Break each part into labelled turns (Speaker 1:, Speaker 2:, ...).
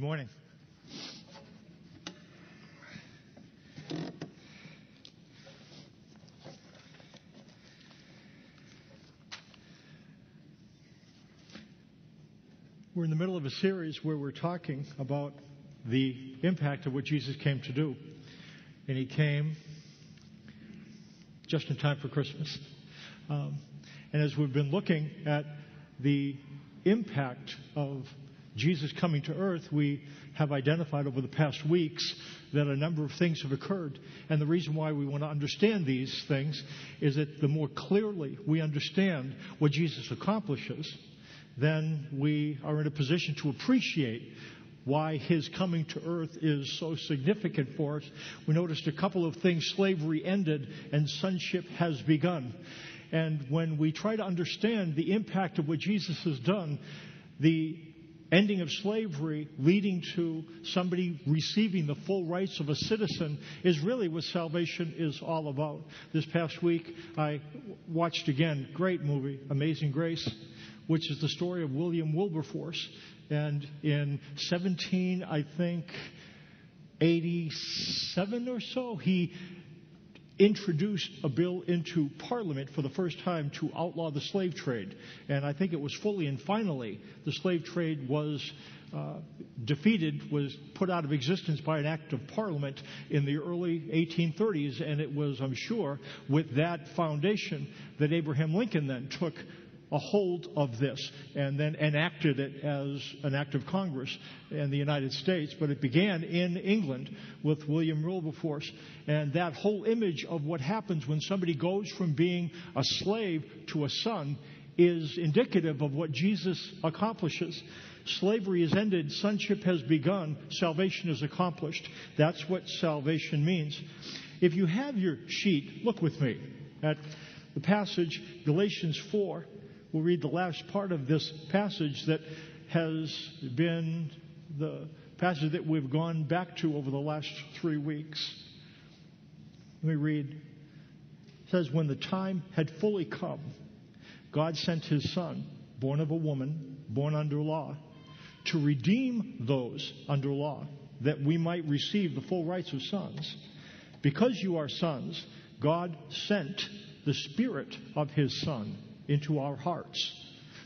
Speaker 1: Good morning. We're in the middle of a series where we're talking about the impact of what Jesus came to do. And he came just in time for Christmas. Um, and as we've been looking at the impact of Jesus coming to earth, we have identified over the past weeks that a number of things have occurred. And the reason why we want to understand these things is that the more clearly we understand what Jesus accomplishes, then we are in a position to appreciate why his coming to earth is so significant for us. We noticed a couple of things. Slavery ended and sonship has begun. And when we try to understand the impact of what Jesus has done, the ending of slavery leading to somebody receiving the full rights of a citizen is really what salvation is all about. This past week, I watched again, great movie, Amazing Grace, which is the story of William Wilberforce. And in 17, I think, 87 or so, he introduced a bill into Parliament for the first time to outlaw the slave trade. And I think it was fully and finally the slave trade was uh, defeated, was put out of existence by an act of Parliament in the early 1830s. And it was, I'm sure, with that foundation that Abraham Lincoln then took a hold of this and then enacted it as an act of Congress in the United States. But it began in England with William Wilberforce. And that whole image of what happens when somebody goes from being a slave to a son is indicative of what Jesus accomplishes. Slavery is ended, sonship has begun, salvation is accomplished. That's what salvation means. If you have your sheet, look with me at the passage, Galatians 4 we'll read the last part of this passage that has been the passage that we've gone back to over the last three weeks. Let me read. It says, When the time had fully come, God sent his Son, born of a woman, born under law, to redeem those under law, that we might receive the full rights of sons. Because you are sons, God sent the Spirit of his Son into our hearts.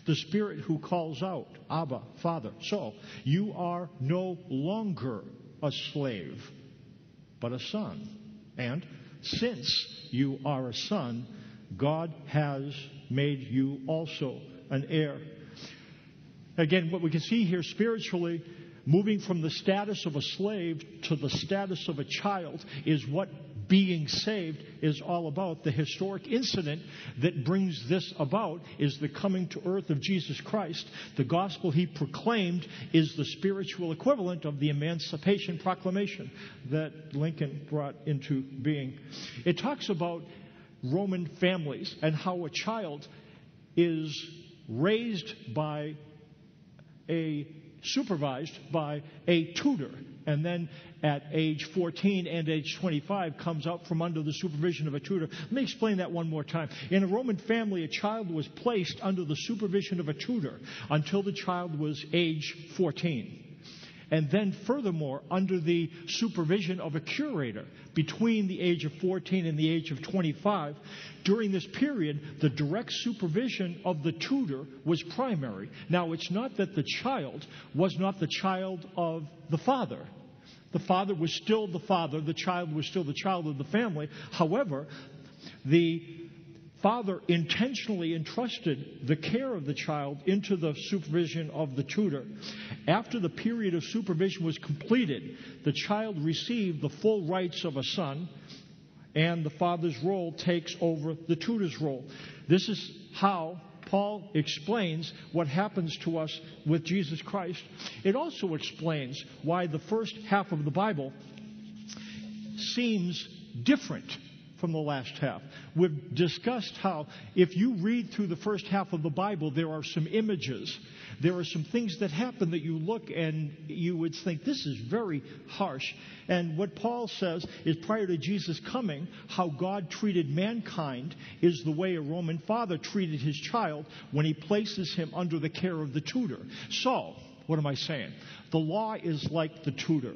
Speaker 1: The Spirit who calls out, Abba, Father. So, you are no longer a slave, but a son. And since you are a son, God has made you also an heir. Again, what we can see here spiritually, moving from the status of a slave to the status of a child, is what being saved is all about. The historic incident that brings this about is the coming to earth of Jesus Christ. The gospel he proclaimed is the spiritual equivalent of the Emancipation Proclamation that Lincoln brought into being. It talks about Roman families and how a child is raised by a supervised by a tutor and then at age 14 and age 25 comes up from under the supervision of a tutor. Let me explain that one more time. In a Roman family, a child was placed under the supervision of a tutor until the child was age 14 and then furthermore under the supervision of a curator between the age of 14 and the age of 25. During this period, the direct supervision of the tutor was primary. Now, it's not that the child was not the child of the father. The father was still the father, the child was still the child of the family. However, the father intentionally entrusted the care of the child into the supervision of the tutor. After the period of supervision was completed, the child received the full rights of a son, and the father's role takes over the tutor's role. This is how Paul explains what happens to us with Jesus Christ. It also explains why the first half of the Bible seems different from the last half. We've discussed how if you read through the first half of the Bible, there are some images. There are some things that happen that you look and you would think, this is very harsh. And what Paul says is prior to Jesus coming, how God treated mankind is the way a Roman father treated his child when he places him under the care of the tutor. So, What am I saying? The law is like the tutor.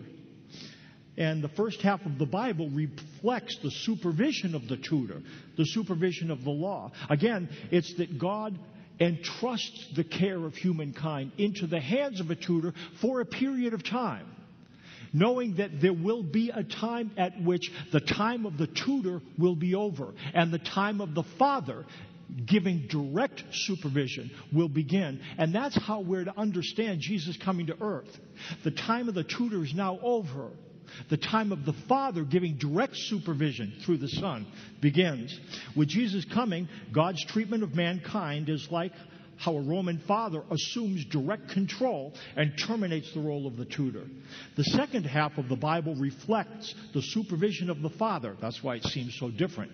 Speaker 1: And the first half of the Bible reflects the supervision of the tutor, the supervision of the law. Again, it's that God entrusts the care of humankind into the hands of a tutor for a period of time, knowing that there will be a time at which the time of the tutor will be over and the time of the father giving direct supervision will begin. And that's how we're to understand Jesus coming to earth. The time of the tutor is now over. The time of the Father giving direct supervision through the Son begins. With Jesus coming, God's treatment of mankind is like how a Roman father assumes direct control and terminates the role of the tutor. The second half of the Bible reflects the supervision of the father. That's why it seems so different.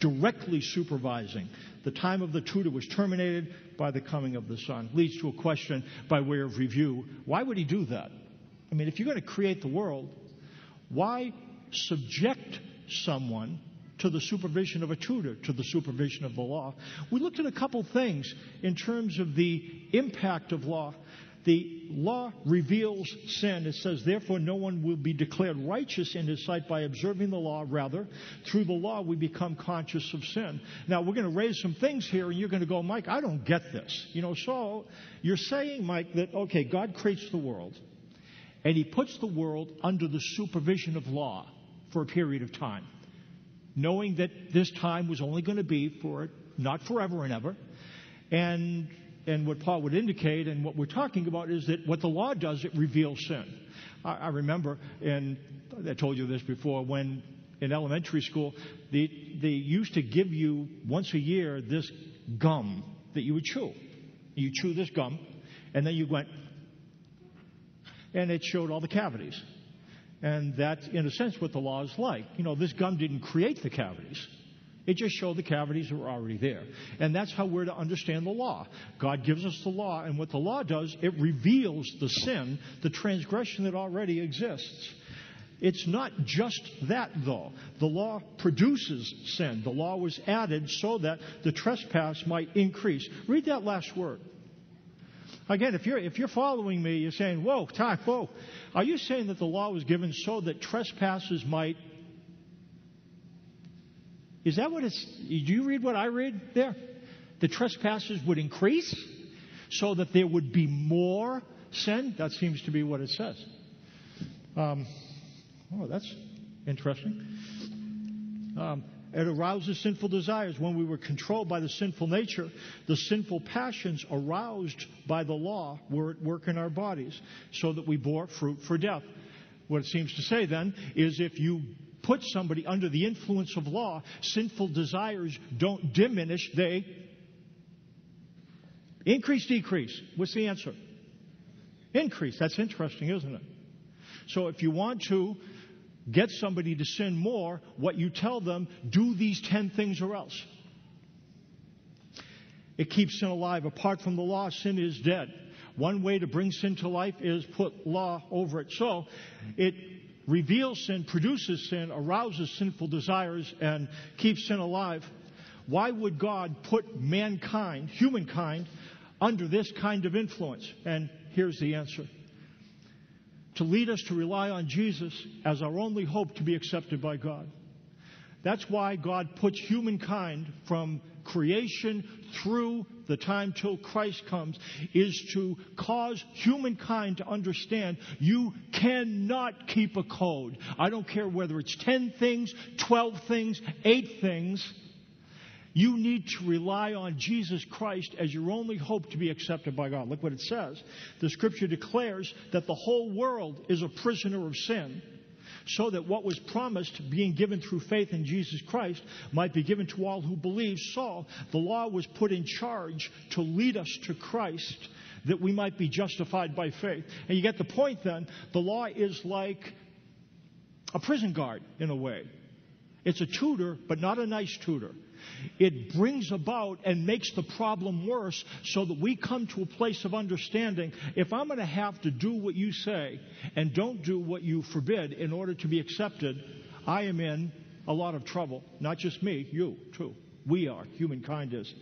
Speaker 1: Directly supervising. The time of the tutor was terminated by the coming of the son. Leads to a question by way of review. Why would he do that? I mean, if you're going to create the world, why subject someone to the supervision of a tutor, to the supervision of the law? We looked at a couple things in terms of the impact of law. The law reveals sin. It says, therefore, no one will be declared righteous in his sight by observing the law. Rather, through the law, we become conscious of sin. Now, we're going to raise some things here, and you're going to go, Mike, I don't get this. You know, so you're saying, Mike, that, okay, God creates the world and he puts the world under the supervision of law for a period of time, knowing that this time was only going to be for not forever and ever. And and what Paul would indicate and what we're talking about is that what the law does, it reveals sin. I, I remember, and I told you this before, when in elementary school, they, they used to give you once a year this gum that you would chew. You chew this gum, and then you went, and it showed all the cavities. And that's, in a sense, what the law is like. You know, this gum didn't create the cavities. It just showed the cavities that were already there. And that's how we're to understand the law. God gives us the law, and what the law does, it reveals the sin, the transgression that already exists. It's not just that, though. The law produces sin. The law was added so that the trespass might increase. Read that last word. Again, if you're, if you're following me, you're saying, whoa, time, whoa. Are you saying that the law was given so that trespasses might. Is that what it's. Do you read what I read there? The trespasses would increase so that there would be more sin? That seems to be what it says. Um, oh, that's interesting. Um, it arouses sinful desires. When we were controlled by the sinful nature, the sinful passions aroused by the law were at work in our bodies so that we bore fruit for death. What it seems to say then is if you put somebody under the influence of law, sinful desires don't diminish, they increase, decrease. What's the answer? Increase. That's interesting, isn't it? So if you want to get somebody to sin more, what you tell them, do these 10 things or else. It keeps sin alive. Apart from the law, sin is dead. One way to bring sin to life is put law over it. So it reveals sin, produces sin, arouses sinful desires, and keeps sin alive. Why would God put mankind, humankind, under this kind of influence? And here's the answer to lead us to rely on Jesus as our only hope to be accepted by God. That's why God puts humankind from creation through the time till Christ comes is to cause humankind to understand you cannot keep a code. I don't care whether it's 10 things, 12 things, 8 things. You need to rely on Jesus Christ as your only hope to be accepted by God. Look what it says. The scripture declares that the whole world is a prisoner of sin, so that what was promised, being given through faith in Jesus Christ, might be given to all who believe. So the law was put in charge to lead us to Christ that we might be justified by faith. And you get the point then. The law is like a prison guard in a way. It's a tutor, but not a nice tutor. It brings about and makes the problem worse so that we come to a place of understanding. If I'm going to have to do what you say and don't do what you forbid in order to be accepted, I am in a lot of trouble. Not just me, you too. We are. Humankind is.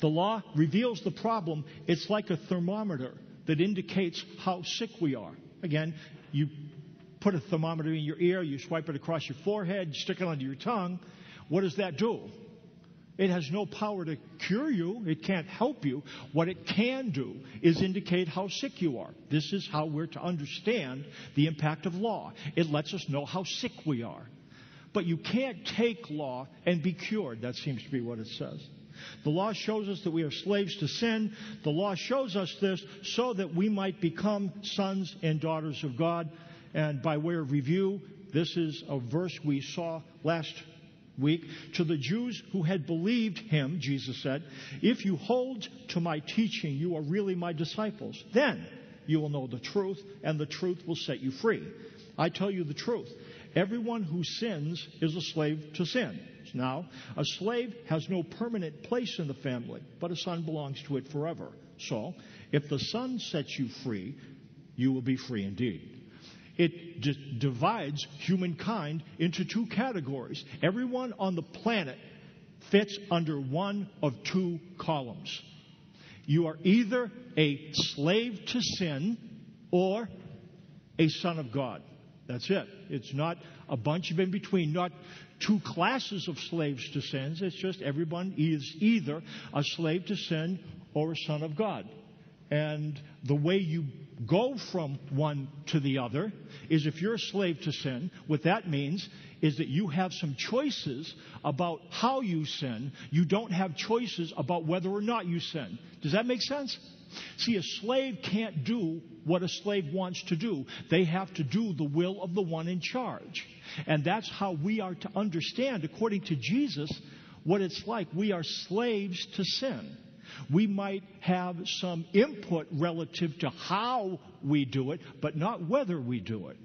Speaker 1: The law reveals the problem. It's like a thermometer that indicates how sick we are. Again, you put a thermometer in your ear, you swipe it across your forehead, stick it under your tongue. What does that do? It has no power to cure you. It can't help you. What it can do is indicate how sick you are. This is how we're to understand the impact of law. It lets us know how sick we are. But you can't take law and be cured. That seems to be what it says. The law shows us that we are slaves to sin. The law shows us this so that we might become sons and daughters of God. And by way of review, this is a verse we saw last week. To the Jews who had believed him, Jesus said, If you hold to my teaching, you are really my disciples. Then you will know the truth, and the truth will set you free. I tell you the truth. Everyone who sins is a slave to sin. Now, a slave has no permanent place in the family, but a son belongs to it forever. So, if the son sets you free, you will be free indeed it d- divides humankind into two categories. Everyone on the planet fits under one of two columns. You are either a slave to sin or a son of God. That's it. It's not a bunch of in between, not two classes of slaves to sins. It's just everyone is either a slave to sin or a son of God. And the way you go from one to the other is if you're a slave to sin, what that means is that you have some choices about how you sin. You don't have choices about whether or not you sin. Does that make sense? See, a slave can't do what a slave wants to do. They have to do the will of the one in charge. And that's how we are to understand, according to Jesus, what it's like. We are slaves to sin. We might have some input relative to how we do it, but not whether we do it.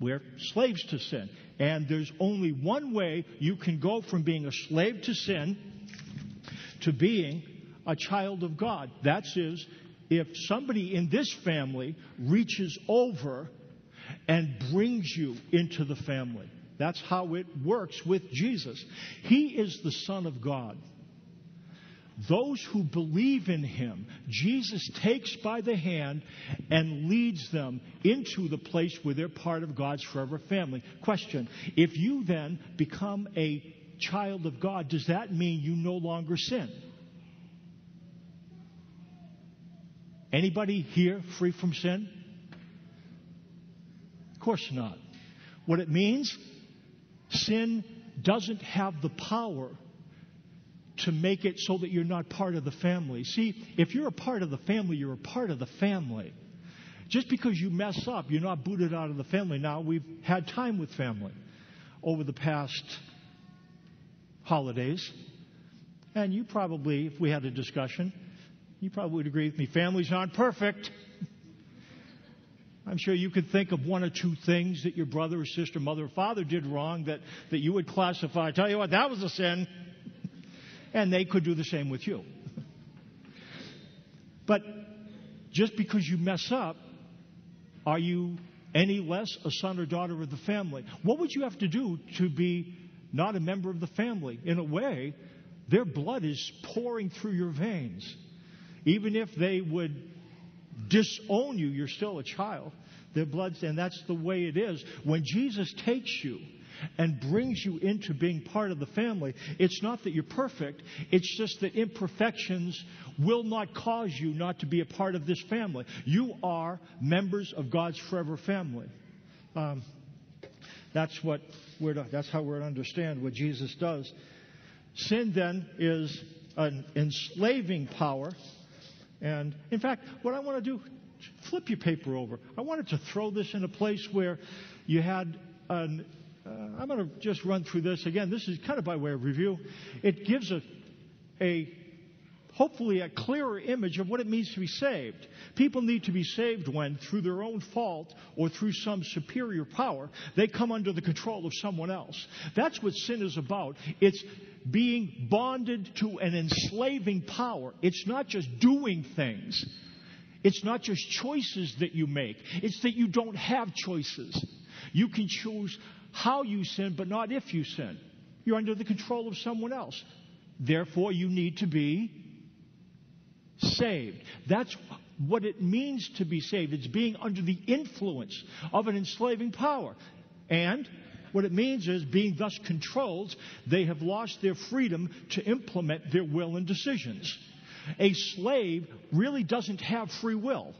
Speaker 1: We're slaves to sin. And there's only one way you can go from being a slave to sin to being a child of God. That is, if somebody in this family reaches over and brings you into the family. That's how it works with Jesus. He is the Son of God. Those who believe in him, Jesus takes by the hand and leads them into the place where they're part of God's forever family. Question If you then become a child of God, does that mean you no longer sin? Anybody here free from sin? Of course not. What it means, sin doesn't have the power to make it so that you're not part of the family. See, if you're a part of the family, you're a part of the family. Just because you mess up, you're not booted out of the family. Now, we've had time with family over the past holidays. And you probably, if we had a discussion, you probably would agree with me. Families aren't perfect. I'm sure you could think of one or two things that your brother or sister, mother or father did wrong that, that you would classify. I tell you what, that was a sin. And they could do the same with you. but just because you mess up, are you any less a son or daughter of the family? What would you have to do to be not a member of the family? In a way, their blood is pouring through your veins. Even if they would disown you, you're still a child. Their blood, and that's the way it is. When Jesus takes you and brings you into being part of the family, it's not that you're perfect, it's just that imperfections will not cause you not to be a part of this family. You are members of God's forever family. Um, that's what we're to, that's how we're to understand what Jesus does. Sin then is an enslaving power. And in fact, what I want to do, flip your paper over. I wanted to throw this in a place where you had an uh, I'm going to just run through this again. This is kind of by way of review. It gives a, a hopefully a clearer image of what it means to be saved. People need to be saved when, through their own fault or through some superior power, they come under the control of someone else. That's what sin is about. It's being bonded to an enslaving power. It's not just doing things. It's not just choices that you make. It's that you don't have choices. You can choose how you sin, but not if you sin. You're under the control of someone else. Therefore, you need to be saved. That's what it means to be saved. It's being under the influence of an enslaving power. And what it means is being thus controlled, they have lost their freedom to implement their will and decisions. A slave really doesn't have free will.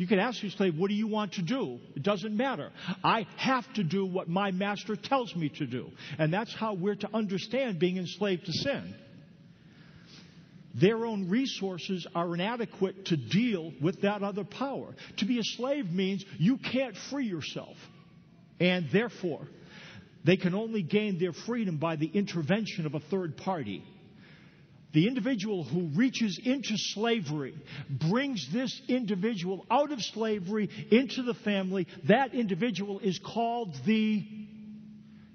Speaker 1: You can ask your slave, What do you want to do? It doesn't matter. I have to do what my master tells me to do. And that's how we're to understand being enslaved to sin. Their own resources are inadequate to deal with that other power. To be a slave means you can't free yourself. And therefore, they can only gain their freedom by the intervention of a third party. The individual who reaches into slavery brings this individual out of slavery into the family. That individual is called the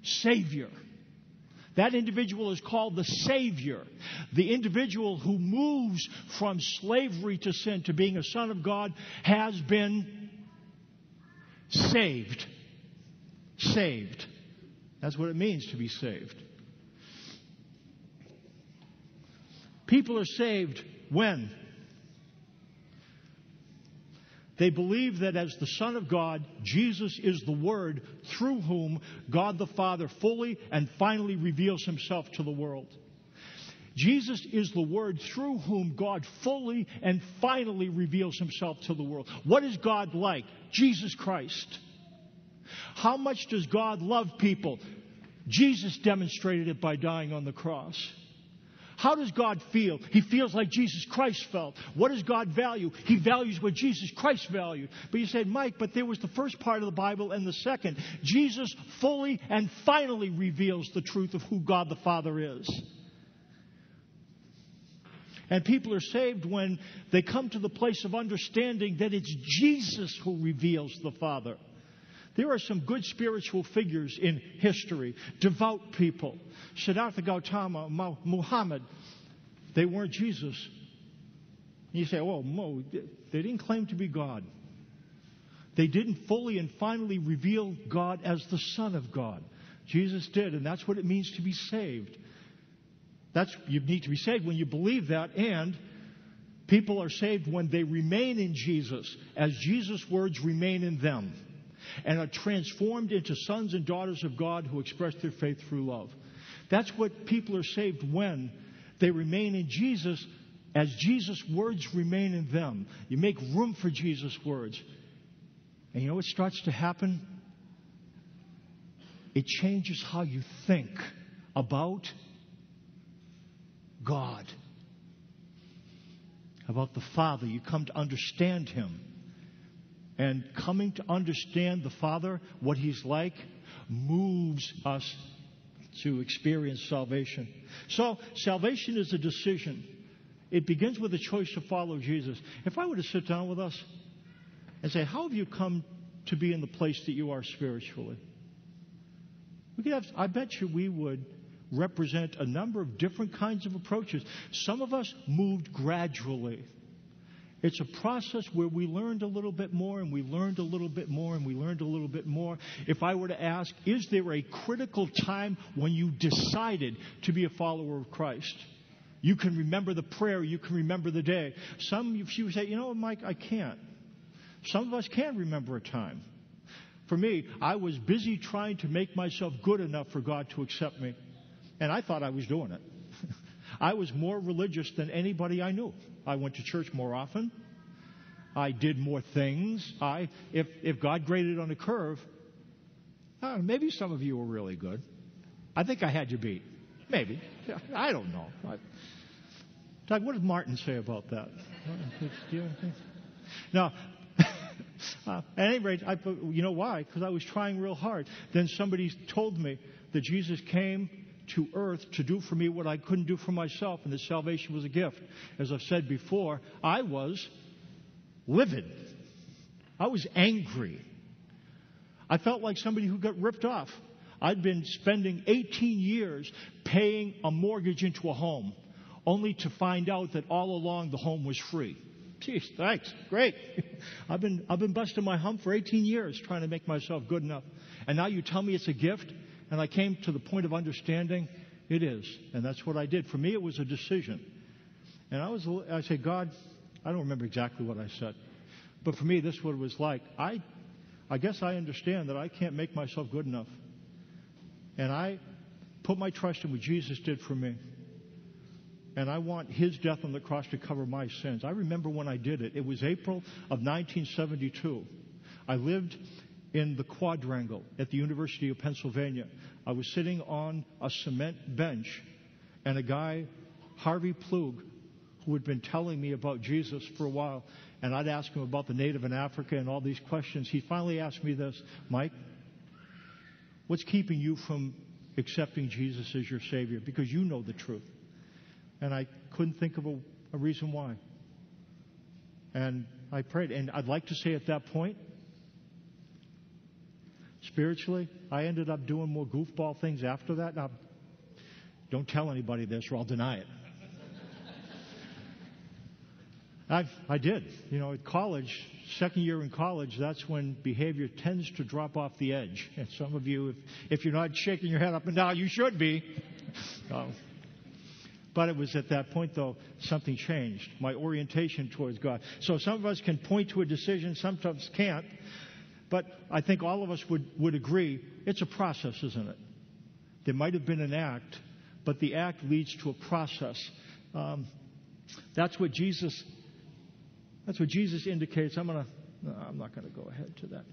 Speaker 1: Savior. That individual is called the Savior. The individual who moves from slavery to sin to being a son of God has been saved. Saved. That's what it means to be saved. People are saved when? They believe that as the Son of God, Jesus is the Word through whom God the Father fully and finally reveals Himself to the world. Jesus is the Word through whom God fully and finally reveals Himself to the world. What is God like? Jesus Christ. How much does God love people? Jesus demonstrated it by dying on the cross. How does God feel? He feels like Jesus Christ felt. What does God value? He values what Jesus Christ valued. But you said, Mike, but there was the first part of the Bible and the second. Jesus fully and finally reveals the truth of who God the Father is. And people are saved when they come to the place of understanding that it's Jesus who reveals the Father. There are some good spiritual figures in history, devout people. Siddhartha Gautama, Muhammad, they weren't Jesus. You say, oh, Mo, they didn't claim to be God. They didn't fully and finally reveal God as the Son of God. Jesus did, and that's what it means to be saved. That's you need to be saved when you believe that, and people are saved when they remain in Jesus, as Jesus' words remain in them and are transformed into sons and daughters of God who express their faith through love. That's what people are saved when they remain in Jesus as Jesus' words remain in them. You make room for Jesus' words. And you know what starts to happen? It changes how you think about God, about the Father. You come to understand Him. And coming to understand the Father, what He's like, moves us to experience salvation. So, salvation is a decision. It begins with a choice to follow Jesus. If I were to sit down with us and say, How have you come to be in the place that you are spiritually? We could have, I bet you we would represent a number of different kinds of approaches. Some of us moved gradually. It's a process where we learned a little bit more and we learned a little bit more and we learned a little bit more. If I were to ask, is there a critical time when you decided to be a follower of Christ? You can remember the prayer, you can remember the day. Some of you say, you know, Mike, I can't. Some of us can remember a time. For me, I was busy trying to make myself good enough for God to accept me. And I thought I was doing it. I was more religious than anybody I knew. I went to church more often. I did more things. I, if, if God graded on a curve, maybe some of you were really good. I think I had you beat. Maybe. I don't know. Doug, what did Martin say about that? Now, uh, at any rate, I, you know why? Because I was trying real hard. Then somebody told me that Jesus came to earth to do for me what I couldn't do for myself, and that salvation was a gift. As I've said before, I was livid. I was angry. I felt like somebody who got ripped off. I'd been spending 18 years paying a mortgage into a home, only to find out that all along the home was free. Geez, thanks. Great. I've been, I've been busting my hump for 18 years trying to make myself good enough. And now you tell me it's a gift? And I came to the point of understanding it is. And that's what I did. For me, it was a decision. And I was, I said, God, I don't remember exactly what I said. But for me, this is what it was like. I, I guess I understand that I can't make myself good enough. And I put my trust in what Jesus did for me. And I want his death on the cross to cover my sins. I remember when I did it. It was April of 1972. I lived in the quadrangle at the University of Pennsylvania. I was sitting on a cement bench, and a guy, Harvey Plug, who had been telling me about Jesus for a while, and I'd ask him about the native in Africa and all these questions. He finally asked me this Mike, what's keeping you from accepting Jesus as your Savior? Because you know the truth. And I couldn't think of a, a reason why. And I prayed. And I'd like to say at that point, spiritually, I ended up doing more goofball things after that. Now, don't tell anybody this or I'll deny it. I, I did. You know, at college, second year in college, that's when behavior tends to drop off the edge. And some of you, if, if you're not shaking your head up and down, you should be. Um, but it was at that point, though, something changed. My orientation towards God. So some of us can point to a decision, sometimes can't. But I think all of us would, would agree it's a process, isn't it? There might have been an act, but the act leads to a process. Um, that's what Jesus. That's what Jesus indicates. I'm gonna. No, I'm not going to go ahead to that.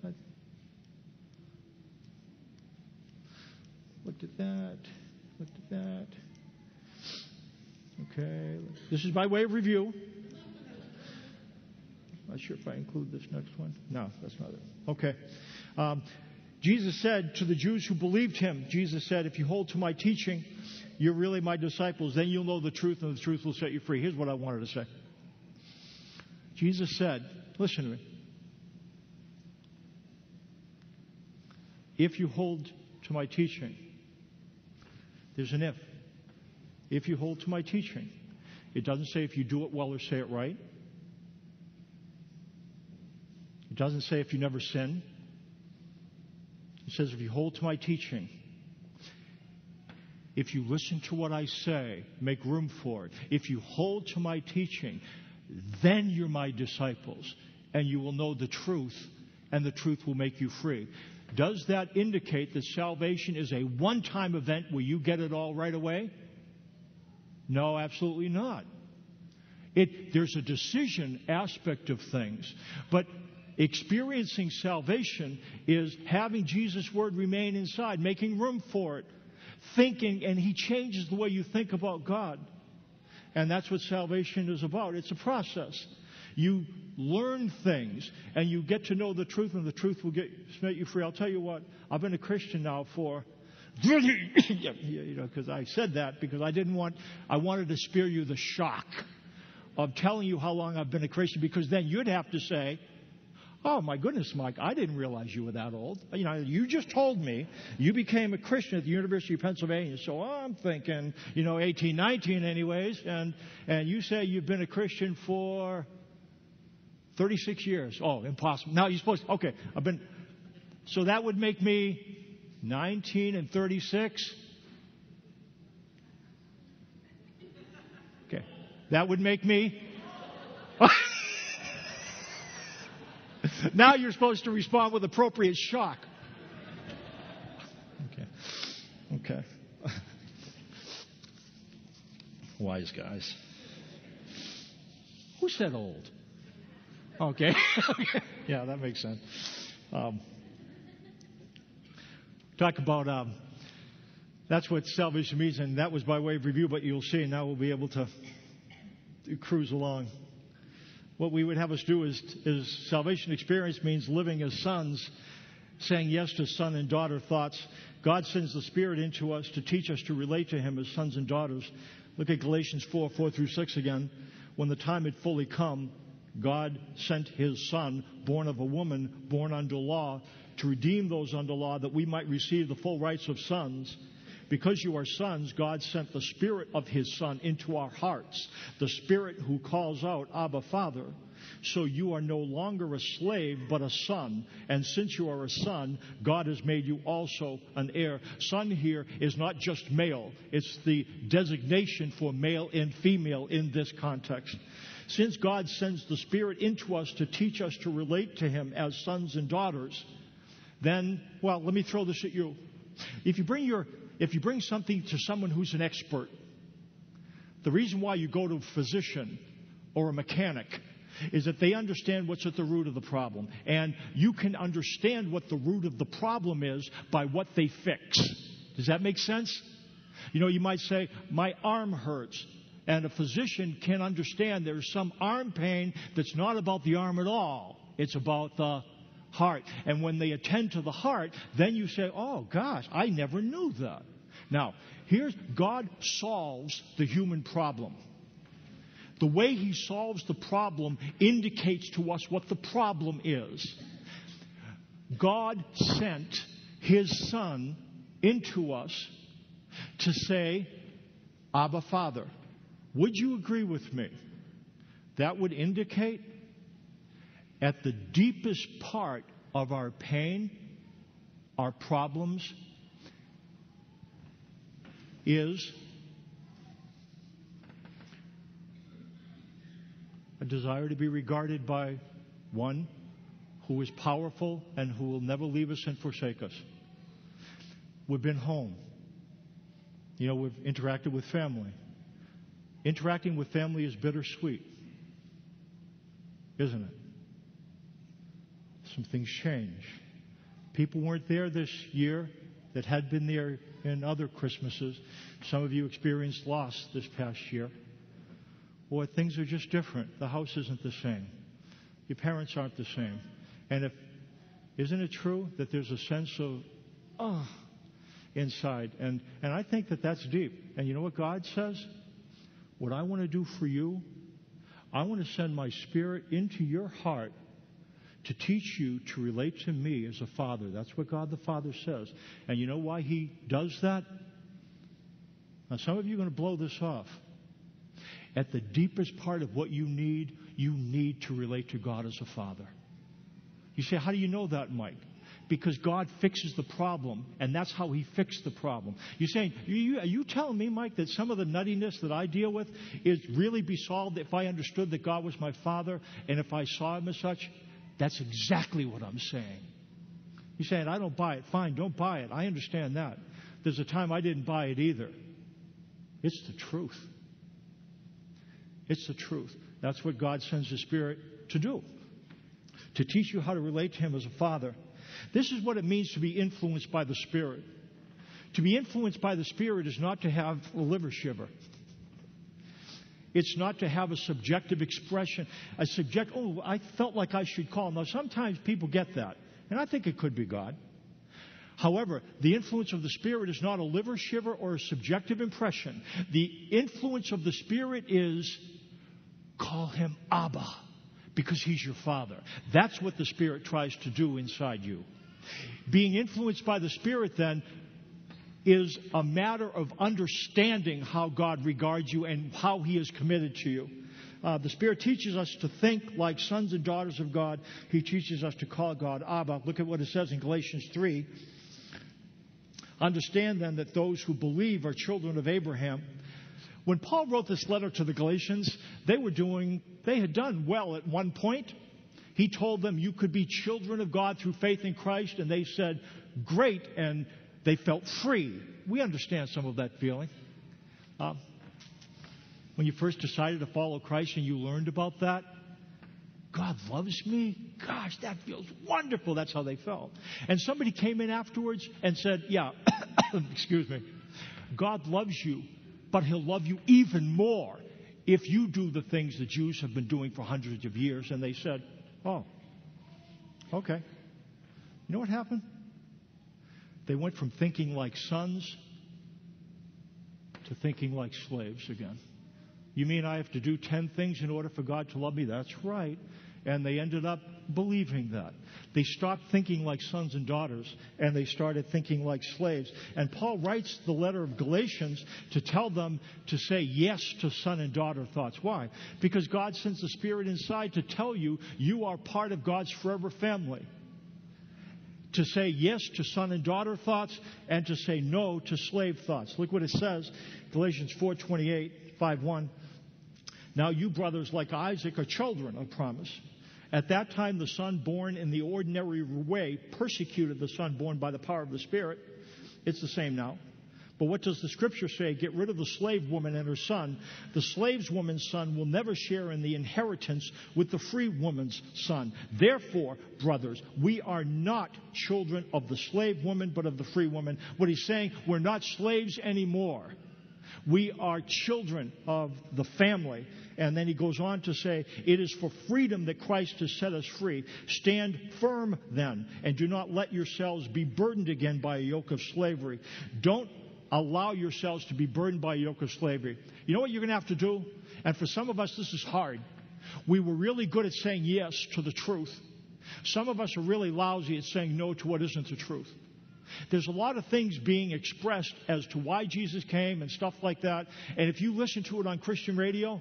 Speaker 1: looked at that. Looked at that. Okay. This is by way of review. Not sure if I include this next one. No, that's not it. Okay. Um, Jesus said to the Jews who believed him, Jesus said, If you hold to my teaching, you're really my disciples. Then you'll know the truth, and the truth will set you free. Here's what I wanted to say Jesus said, Listen to me. If you hold to my teaching, there's an if if you hold to my teaching. It doesn't say if you do it well or say it right. It doesn't say if you never sin. It says if you hold to my teaching. If you listen to what I say, make room for it. If you hold to my teaching, then you're my disciples, and you will know the truth, and the truth will make you free. Does that indicate that salvation is a one time event where you get it all right away? No, absolutely not. It, there's a decision aspect of things, but experiencing salvation is having Jesus' word remain inside, making room for it, thinking, and He changes the way you think about God. And that's what salvation is about. It's a process. You learn things and you get to know the truth, and the truth will get set you free. I'll tell you what, I've been a Christian now for you know, because I said that because I didn't want, I wanted to spare you the shock of telling you how long I've been a Christian because then you'd have to say, Oh my goodness, Mike, I didn't realize you were that old. You know, you just told me you became a Christian at the University of Pennsylvania. So I'm thinking, you know, 18, 19 anyways, and, and you say you've been a Christian for 36 years. Oh, impossible. Now you're supposed to, okay, I've been, so that would make me 19 and 36? Okay. That would make me. Now you're supposed to respond with appropriate shock. Okay. Okay. Wise guys. Who said old? Okay. yeah, that makes sense. Um, talk about um, that's what salvation means, and that was by way of review, but you'll see and now we'll be able to cruise along. What we would have us do is, is salvation experience means living as sons, saying yes to son and daughter thoughts. God sends the Spirit into us to teach us to relate to Him as sons and daughters. Look at Galatians 4 4 through 6 again. When the time had fully come, God sent His Son, born of a woman, born under law to redeem those under law that we might receive the full rights of sons. Because you are sons, God sent the Spirit of His Son into our hearts, the Spirit who calls out, Abba, Father. So you are no longer a slave, but a son. And since you are a son, God has made you also an heir. Son here is not just male, it's the designation for male and female in this context. since God sends the Spirit into us to teach us to relate to Him as sons and daughters, then, well, let me throw this at you. If you bring your, if you bring something to someone who's an expert, the reason why you go to a physician or a mechanic is that they understand what's at the root of the problem. And you can understand what the root of the problem is by what they fix. Does that make sense? You know, you might say, My arm hurts. And a physician can understand there's some arm pain that's not about the arm at all. It's about the heart. And when they attend to the heart, then you say, Oh gosh, I never knew that. Now, here's God solves the human problem. The way he solves the problem indicates to us what the problem is. God sent his son into us to say, Abba, Father. Would you agree with me? That would indicate at the deepest part of our pain, our problems, is a desire to be regarded by one who is powerful and who will never leave us and forsake us. We've been home. You know, we've interacted with family. Interacting with family is bittersweet, isn't it? Some things change. People weren't there this year that had been there in other Christmases. Some of you experienced loss this past year. Or things are just different. The house isn't the same. Your parents aren't the same. And if isn't it true that there's a sense of, oh, inside? And, and I think that that's deep. And you know what God says? What I want to do for you, I want to send my spirit into your heart to teach you to relate to me as a father. That's what God the Father says. And you know why He does that? Now, some of you are going to blow this off. At the deepest part of what you need, you need to relate to God as a father. You say, How do you know that, Mike? Because God fixes the problem, and that's how He fixed the problem. You're saying, you, are you telling me, Mike, that some of the nuttiness that I deal with is really be solved if I understood that God was my Father and if I saw Him as such? That's exactly what I'm saying. You're saying, I don't buy it. Fine, don't buy it. I understand that. There's a time I didn't buy it either. It's the truth. It's the truth. That's what God sends the Spirit to do to teach you how to relate to Him as a Father. This is what it means to be influenced by the Spirit. To be influenced by the Spirit is not to have a liver shiver. It's not to have a subjective expression. A subject, oh, I felt like I should call. Now, sometimes people get that, and I think it could be God. However, the influence of the Spirit is not a liver shiver or a subjective impression. The influence of the Spirit is call him Abba because he's your father. That's what the Spirit tries to do inside you. Being influenced by the Spirit, then, is a matter of understanding how God regards you and how He is committed to you. Uh, the Spirit teaches us to think like sons and daughters of God. He teaches us to call God Abba. Look at what it says in Galatians 3. Understand then that those who believe are children of Abraham. When Paul wrote this letter to the Galatians, they were doing, they had done well at one point. He told them you could be children of God through faith in Christ, and they said, Great, and they felt free. We understand some of that feeling. Uh, when you first decided to follow Christ and you learned about that, God loves me. Gosh, that feels wonderful. That's how they felt. And somebody came in afterwards and said, Yeah, excuse me, God loves you, but He'll love you even more if you do the things the Jews have been doing for hundreds of years. And they said, Oh, okay. You know what happened? They went from thinking like sons to thinking like slaves again. You mean I have to do 10 things in order for God to love me? That's right. And they ended up believing that. They stopped thinking like sons and daughters and they started thinking like slaves. And Paul writes the letter of Galatians to tell them to say yes to son and daughter thoughts. Why? Because God sends the Spirit inside to tell you you are part of God's forever family to say yes to son and daughter thoughts and to say no to slave thoughts. Look what it says, Galatians 4:28, 5:1. Now you brothers like Isaac are children of promise. At that time, the son born in the ordinary way persecuted the son born by the power of the Spirit. It's the same now. But what does the scripture say? Get rid of the slave woman and her son. The slave woman's son will never share in the inheritance with the free woman's son. Therefore, brothers, we are not children of the slave woman, but of the free woman. What he's saying, we're not slaves anymore. We are children of the family. And then he goes on to say, It is for freedom that Christ has set us free. Stand firm then, and do not let yourselves be burdened again by a yoke of slavery. Don't allow yourselves to be burdened by a yoke of slavery. You know what you're going to have to do? And for some of us, this is hard. We were really good at saying yes to the truth. Some of us are really lousy at saying no to what isn't the truth. There's a lot of things being expressed as to why Jesus came and stuff like that. And if you listen to it on Christian radio,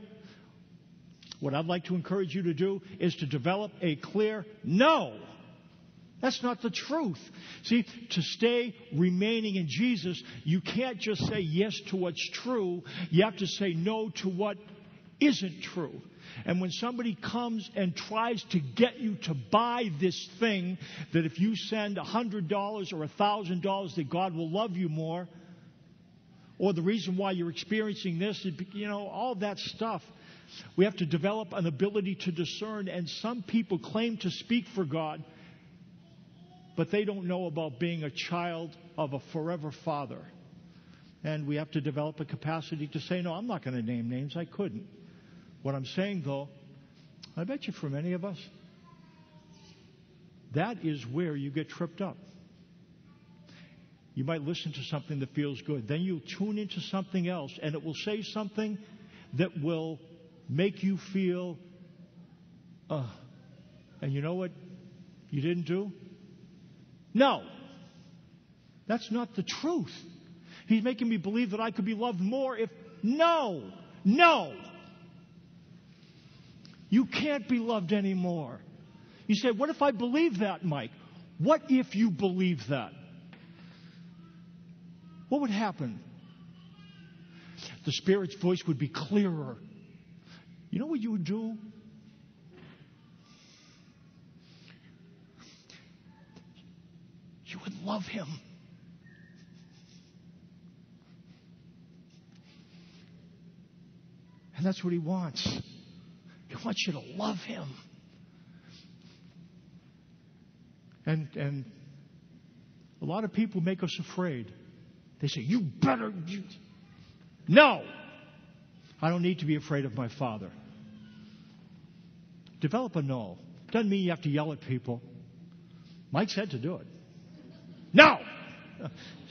Speaker 1: what I'd like to encourage you to do is to develop a clear no. That's not the truth. See, to stay remaining in Jesus, you can't just say yes to what's true. You have to say no to what isn't true. And when somebody comes and tries to get you to buy this thing, that if you send $100 or $1,000, that God will love you more, or the reason why you're experiencing this, you know, all that stuff. We have to develop an ability to discern, and some people claim to speak for God, but they don't know about being a child of a forever Father. And we have to develop a capacity to say, no, I'm not going to name names. I couldn't. What I'm saying, though, I bet you for many of us, that is where you get tripped up. You might listen to something that feels good. Then you'll tune into something else, and it will say something that will make you feel, uh, and you know what you didn't do? No. That's not the truth. He's making me believe that I could be loved more if. No. No. You can't be loved anymore. You say, What if I believe that, Mike? What if you believe that? What would happen? The Spirit's voice would be clearer. You know what you would do? You would love Him. And that's what He wants. He wants you to love Him. And, and a lot of people make us afraid. They say, You better. You... No! I don't need to be afraid of my Father. Develop a no. Doesn't mean you have to yell at people. Mike said to do it.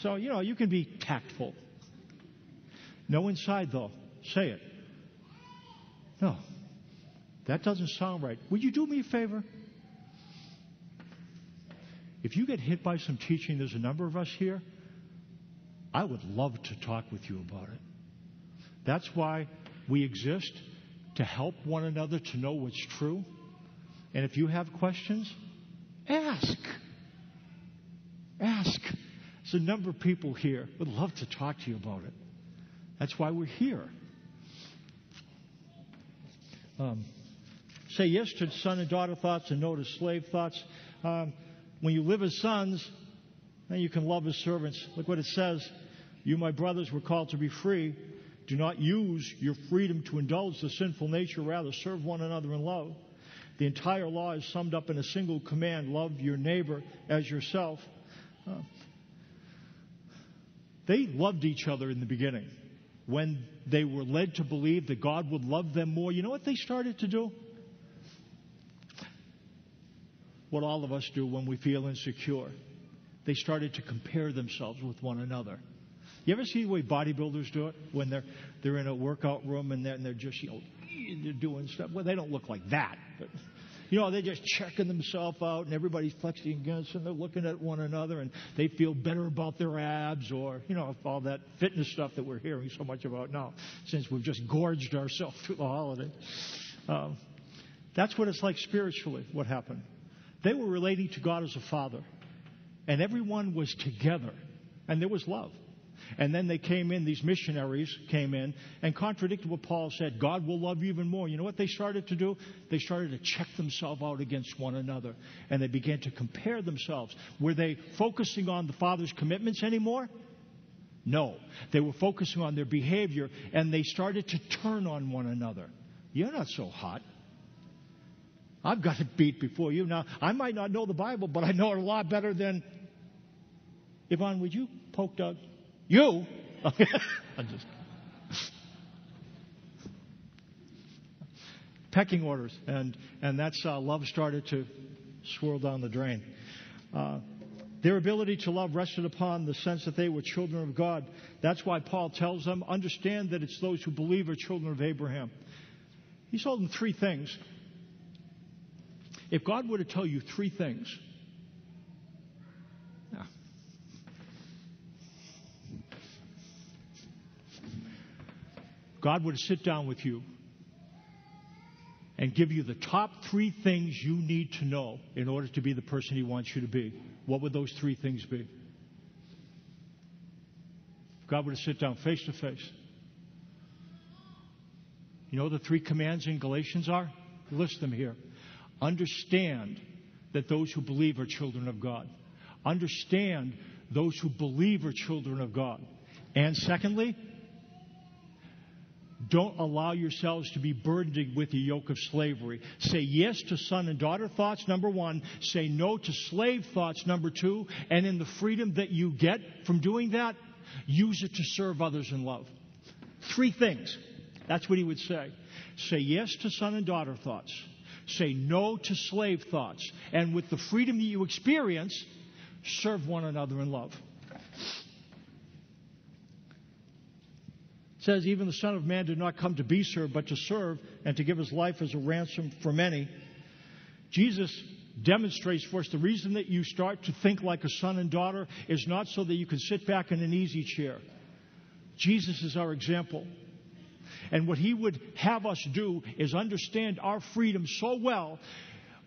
Speaker 1: So, you know, you can be tactful. No inside, though. Say it. No. That doesn't sound right. Would you do me a favor? If you get hit by some teaching, there's a number of us here, I would love to talk with you about it. That's why we exist to help one another to know what's true. And if you have questions, ask. Ask. There's a number of people here would love to talk to you about it. That's why we're here. Um, say yes to son and daughter thoughts and no to slave thoughts. Um, when you live as sons, then you can love as servants. Look what it says. You, my brothers, were called to be free. Do not use your freedom to indulge the sinful nature, rather, serve one another in love. The entire law is summed up in a single command love your neighbor as yourself. Uh, they loved each other in the beginning. When they were led to believe that God would love them more, you know what they started to do? What all of us do when we feel insecure. They started to compare themselves with one another. You ever see the way bodybuilders do it when they're they're in a workout room and they're, and they're just you know doing stuff? Well, they don't look like that, but you know they're just checking themselves out and everybody's flexing against and they're looking at one another and they feel better about their abs or you know all that fitness stuff that we're hearing so much about now since we've just gorged ourselves through the holiday. Um, that's what it's like spiritually. What happened? They were relating to God as a father, and everyone was together, and there was love. And then they came in, these missionaries came in and contradicted what Paul said. God will love you even more. You know what they started to do? They started to check themselves out against one another. And they began to compare themselves. Were they focusing on the Father's commitments anymore? No. They were focusing on their behavior and they started to turn on one another. You're not so hot. I've got it beat before you. Now, I might not know the Bible, but I know it a lot better than. Yvonne, would you poke Doug? You? I'm just. Pecking orders, and and that's love started to swirl down the drain. Uh, their ability to love rested upon the sense that they were children of God. That's why Paul tells them, understand that it's those who believe are children of Abraham. He told them three things. If God were to tell you three things, God would sit down with you and give you the top three things you need to know in order to be the person He wants you to be, what would those three things be? God were to sit down face to face. You know the three commands in Galatians are? List them here. Understand that those who believe are children of God. Understand those who believe are children of God. And secondly, don't allow yourselves to be burdened with the yoke of slavery. Say yes to son and daughter thoughts, number one. Say no to slave thoughts, number two. And in the freedom that you get from doing that, use it to serve others in love. Three things. That's what he would say. Say yes to son and daughter thoughts. Say no to slave thoughts. And with the freedom that you experience, serve one another in love. Says, Even the Son of Man did not come to be served, but to serve and to give his life as a ransom for many. Jesus demonstrates for us the reason that you start to think like a son and daughter is not so that you can sit back in an easy chair. Jesus is our example. And what he would have us do is understand our freedom so well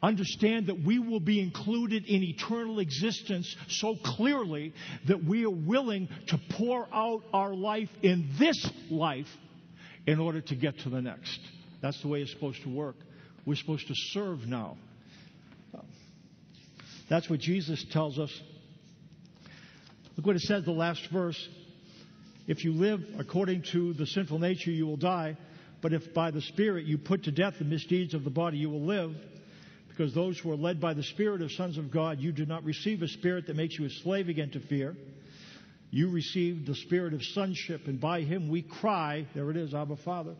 Speaker 1: understand that we will be included in eternal existence so clearly that we are willing to pour out our life in this life in order to get to the next. That's the way it's supposed to work. We're supposed to serve now. That's what Jesus tells us. Look what it says, the last verse. If you live according to the sinful nature, you will die. But if by the Spirit you put to death the misdeeds of the body, you will live because those who are led by the Spirit of sons of God, you do not receive a spirit that makes you a slave again to fear. You received the spirit of sonship, and by him we cry, there it is, Abba Father.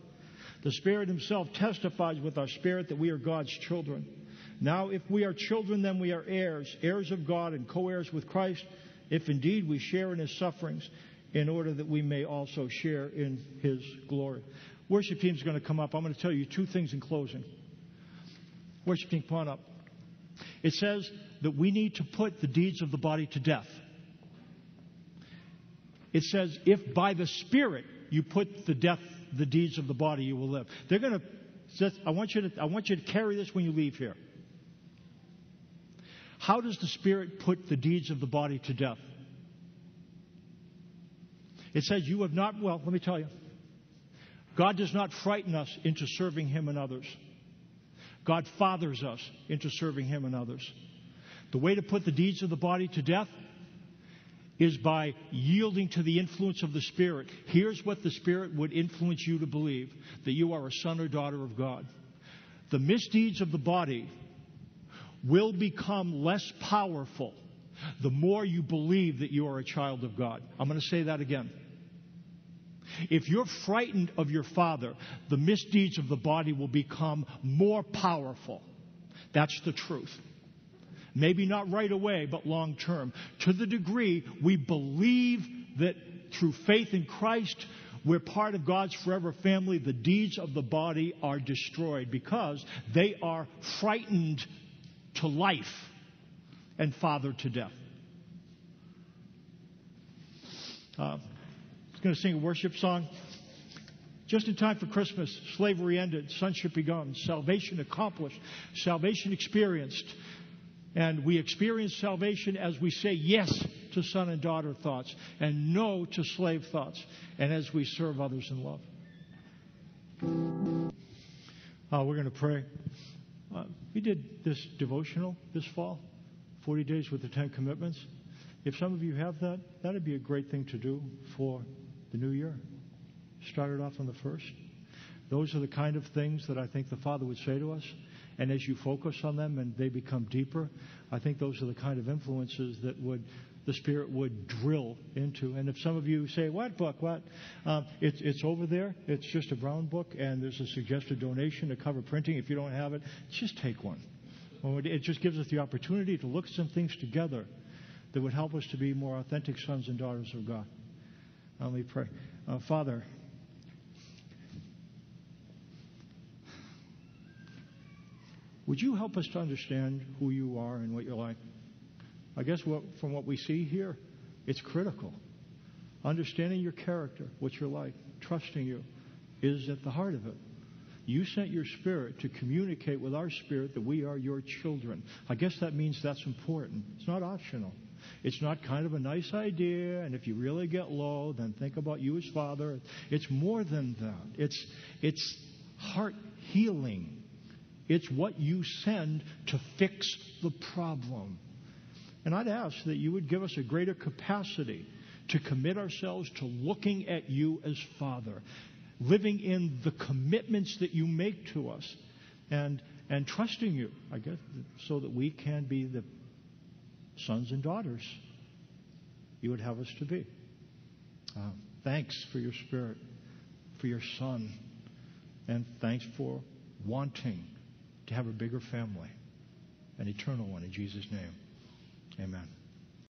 Speaker 1: The Spirit Himself testifies with our spirit that we are God's children. Now, if we are children, then we are heirs, heirs of God and co heirs with Christ, if indeed we share in His sufferings, in order that we may also share in His glory. Worship team is going to come up. I'm going to tell you two things in closing. Worship team, up. It says that we need to put the deeds of the body to death. It says, if by the Spirit you put the death, the deeds of the body, you will live. They're going to, I want you to, I want you to carry this when you leave here. How does the Spirit put the deeds of the body to death? It says, You have not, well, let me tell you. God does not frighten us into serving Him and others. God fathers us into serving Him and others. The way to put the deeds of the body to death is by yielding to the influence of the Spirit. Here's what the Spirit would influence you to believe that you are a son or daughter of God. The misdeeds of the body will become less powerful the more you believe that you are a child of God. I'm going to say that again. If you're frightened of your father, the misdeeds of the body will become more powerful. That's the truth. Maybe not right away, but long term. To the degree we believe that through faith in Christ, we're part of God's forever family, the deeds of the body are destroyed because they are frightened to life and fathered to death. Uh, going to sing a worship song. Just in time for Christmas, slavery ended, sonship begun, salvation accomplished, salvation experienced. And we experience salvation as we say yes to son and daughter thoughts and no to slave thoughts, and as we serve others in love. Uh, we're going to pray. Uh, we did this devotional this fall, 40 days with the Ten Commitments. If some of you have that, that'd be a great thing to do for the new year. Start it off on the first. Those are the kind of things that I think the Father would say to us. And as you focus on them and they become deeper, I think those are the kind of influences that would the Spirit would drill into. And if some of you say, "What book? What?" Um, it's it's over there. It's just a brown book, and there's a suggested donation to cover printing. If you don't have it, just take one. It just gives us the opportunity to look at some things together that would help us to be more authentic sons and daughters of God. Let me pray. Uh, Father, would you help us to understand who you are and what you're like? I guess what, from what we see here, it's critical. Understanding your character, what you're like, trusting you, is at the heart of it. You sent your spirit to communicate with our spirit that we are your children. I guess that means that's important. It's not optional. It's not kind of a nice idea, and if you really get low, then think about you as father. It's more than that. It's, it's heart healing. It's what you send to fix the problem. And I'd ask that you would give us a greater capacity to commit ourselves to looking at you as Father, living in the commitments that you make to us, and, and trusting you, I guess, so that we can be the sons and daughters you would have us to be. Uh, thanks for your Spirit, for your Son, and thanks for wanting to have a bigger family, an eternal one, in Jesus' name. Amen.